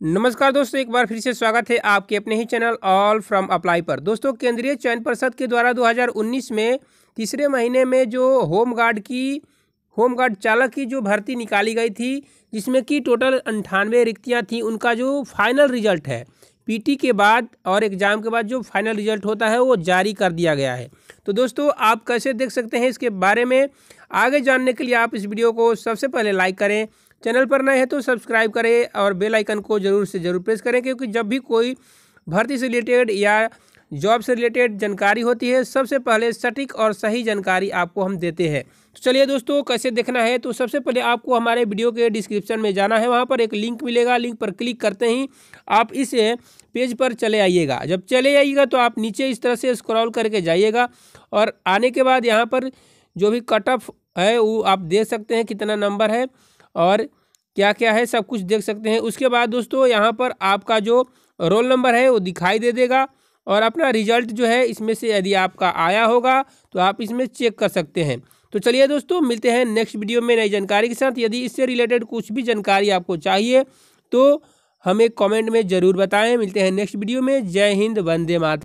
नमस्कार दोस्तों, एक बार फिर से स्वागत है आपके अपने ही चैनल ऑल फ्रॉम अप्लाई पर। दोस्तों, केंद्रीय चयन परिषद के द्वारा 2019 में तीसरे महीने में जो होम गार्ड की, होम गार्ड चालक की जो भर्ती निकाली गई थी, जिसमें कि टोटल अंठानवे रिक्तियाँ थी, उनका जो फाइनल रिज़ल्ट है, पीटी के बाद और एग्ज़ाम के बाद जो फाइनल रिज़ल्ट होता है, वो जारी कर दिया गया है। तो दोस्तों, आप कैसे देख सकते हैं इसके बारे में? आगे जानने के लिए आप इस वीडियो को सबसे पहले लाइक करें चैनल पर नए हैं तो सब्सक्राइब करें और बेल आइकन को ज़रूर से ज़रूर प्रेस करें, क्योंकि जब भी कोई भर्ती से रिलेटेड या जॉब से रिलेटेड जानकारी होती है, सबसे पहले सटीक और सही जानकारी आपको हम देते हैं। तो चलिए दोस्तों, कैसे देखना है? तो सबसे पहले आपको हमारे वीडियो के डिस्क्रिप्शन में जाना है, वहाँ पर एक लिंक मिलेगा, लिंक पर क्लिक करते ही आप इस पेज पर चले आइएगा। जब चले आइएगा तो आप नीचे इस तरह से स्क्रॉल करके जाइएगा और आने के बाद यहाँ पर जो भी कट ऑफ़ है, वो आप देख सकते हैं कितना नंबर है और क्या क्या है, सब कुछ देख सकते हैं। उसके बाद दोस्तों, यहाँ पर आपका जो रोल नंबर है, वो दिखाई दे देगा और अपना रिज़ल्ट जो है, इसमें से यदि आपका आया होगा तो आप इसमें चेक कर सकते हैं। तो चलिए दोस्तों, मिलते हैं नेक्स्ट वीडियो में नई जानकारी के साथ। यदि इससे रिलेटेड कुछ भी जानकारी आपको चाहिए तो हमें कमेंट में ज़रूर बताएँ। मिलते हैं नेक्स्ट वीडियो में। जय हिंद, वंदे मात